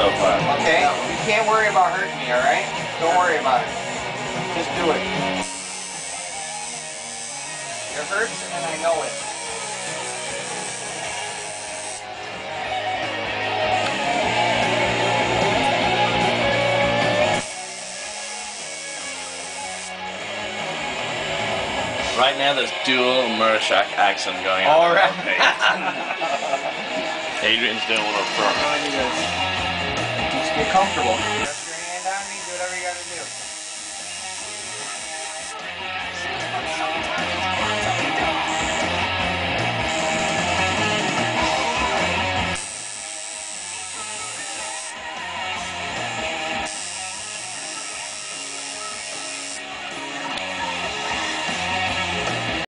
so far. Okay? You can't worry about hurting me, alright? Don't worry about it. Just do it. It hurts and I know it. Right now, there's dual Murashak accent going on. All right. Adrian's doing one up front comfortable. Rest your hand on me, do whatever you gotta do.